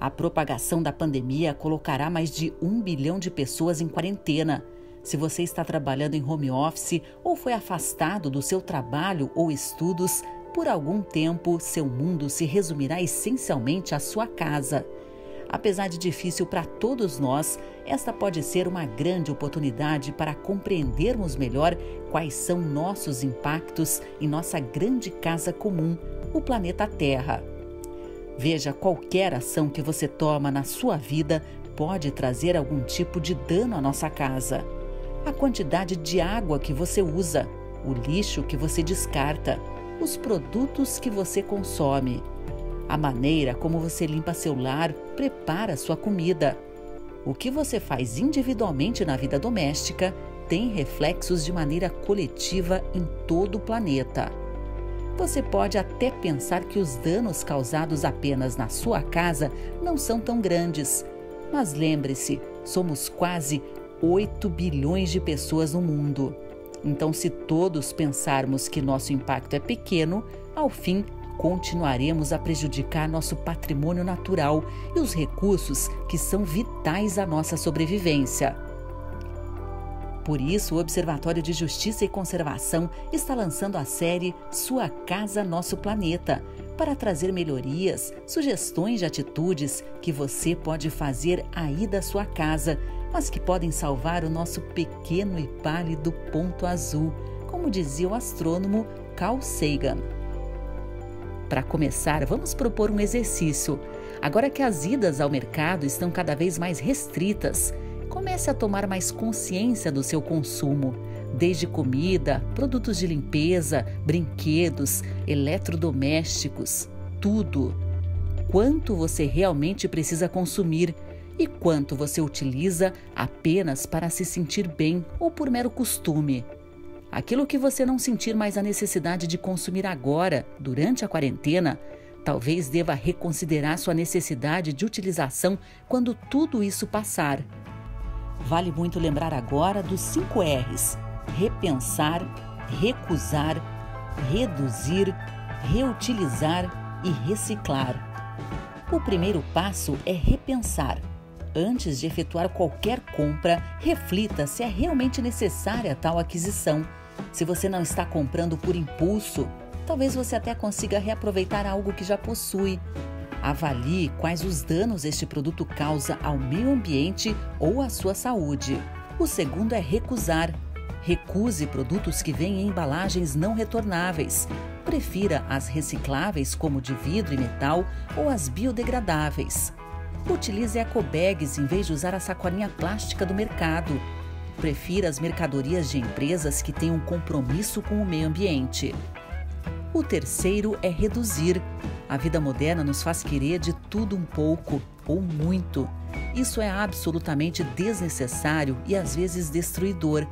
A propagação da pandemia colocará mais de um bilhão de pessoas em quarentena. Se você está trabalhando em home office ou foi afastado do seu trabalho ou estudos, por algum tempo seu mundo se resumirá essencialmente à sua casa. Apesar de difícil para todos nós, esta pode ser uma grande oportunidade para compreendermos melhor quais são nossos impactos em nossa grande casa comum, o planeta Terra. Veja, qualquer ação que você toma na sua vida pode trazer algum tipo de dano à nossa casa. A quantidade de água que você usa, o lixo que você descarta, os produtos que você consome, a maneira como você limpa seu lar, prepara sua comida. O que você faz individualmente na vida doméstica tem reflexos de maneira coletiva em todo o planeta. Você pode até pensar que os danos causados apenas na sua casa não são tão grandes. Mas lembre-se, somos quase 8 bilhões de pessoas no mundo. Então, se todos pensarmos que nosso impacto é pequeno, ao fim continuaremos a prejudicar nosso patrimônio natural e os recursos que são vitais à nossa sobrevivência. Por isso, o Observatório de Justiça e Conservação está lançando a série Sua Casa Nosso Planeta para trazer melhorias, sugestões de atitudes que você pode fazer aí da sua casa, mas que podem salvar o nosso pequeno e pálido ponto azul, como dizia o astrônomo Carl Sagan. Para começar, vamos propor um exercício. Agora que as idas ao mercado estão cada vez mais restritas, comece a tomar mais consciência do seu consumo, desde comida, produtos de limpeza, brinquedos, eletrodomésticos, tudo. Quanto você realmente precisa consumir e quanto você utiliza apenas para se sentir bem ou por mero costume. Aquilo que você não sentir mais a necessidade de consumir agora, durante a quarentena, talvez deva reconsiderar sua necessidade de utilização quando tudo isso passar. Vale muito lembrar agora dos 5 R's: repensar, recusar, reduzir, reutilizar e reciclar. O primeiro passo é repensar. Antes de efetuar qualquer compra, reflita se é realmente necessária tal aquisição. Se você não está comprando por impulso, talvez você até consiga reaproveitar algo que já possui. Avalie quais os danos este produto causa ao meio ambiente ou à sua saúde. O segundo é recusar. Recuse produtos que vêm em embalagens não retornáveis. Prefira as recicláveis, como de vidro e metal, ou as biodegradáveis. Utilize ecobags em vez de usar a sacolinha plástica do mercado. Prefira as mercadorias de empresas que têm um compromisso com o meio ambiente. O terceiro é reduzir. A vida moderna nos faz querer de tudo um pouco ou muito. Isso é absolutamente desnecessário e às vezes destruidor.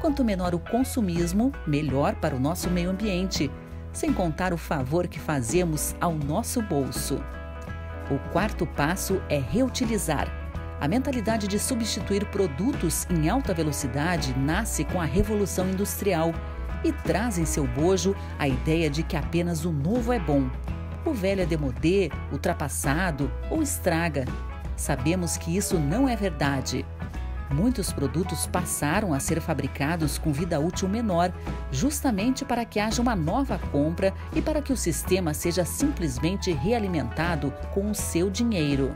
Quanto menor o consumismo, melhor para o nosso meio ambiente, sem contar o favor que fazemos ao nosso bolso. O quarto passo é reutilizar. A mentalidade de substituir produtos em alta velocidade nasce com a Revolução Industrial e traz em seu bojo a ideia de que apenas o novo é bom o velho é demodê, ultrapassado ou estraga. Sabemos que isso não é verdade. Muitos produtos passaram a ser fabricados com vida útil menor, justamente para que haja uma nova compra e para que o sistema seja simplesmente realimentado com o seu dinheiro.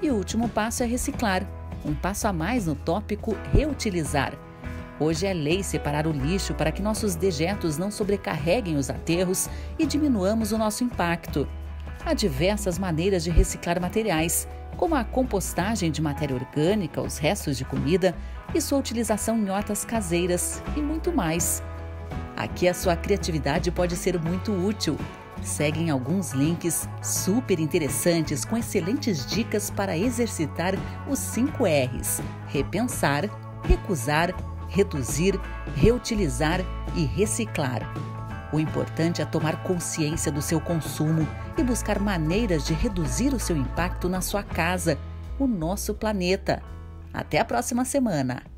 E o último passo é reciclar um passo a mais no tópico reutilizar. Hoje é lei separar o lixo para que nossos dejetos não sobrecarreguem os aterros e diminuamos o nosso impacto. Há diversas maneiras de reciclar materiais, como a compostagem de matéria orgânica, os restos de comida e sua utilização em hortas caseiras e muito mais. Aqui a sua criatividade pode ser muito útil. Seguem alguns links super interessantes com excelentes dicas para exercitar os 5 R's: repensar, recusar, reduzir, reutilizar e reciclar. O importante é tomar consciência do seu consumo e buscar maneiras de reduzir o seu impacto na sua casa, o nosso planeta. Até a próxima semana!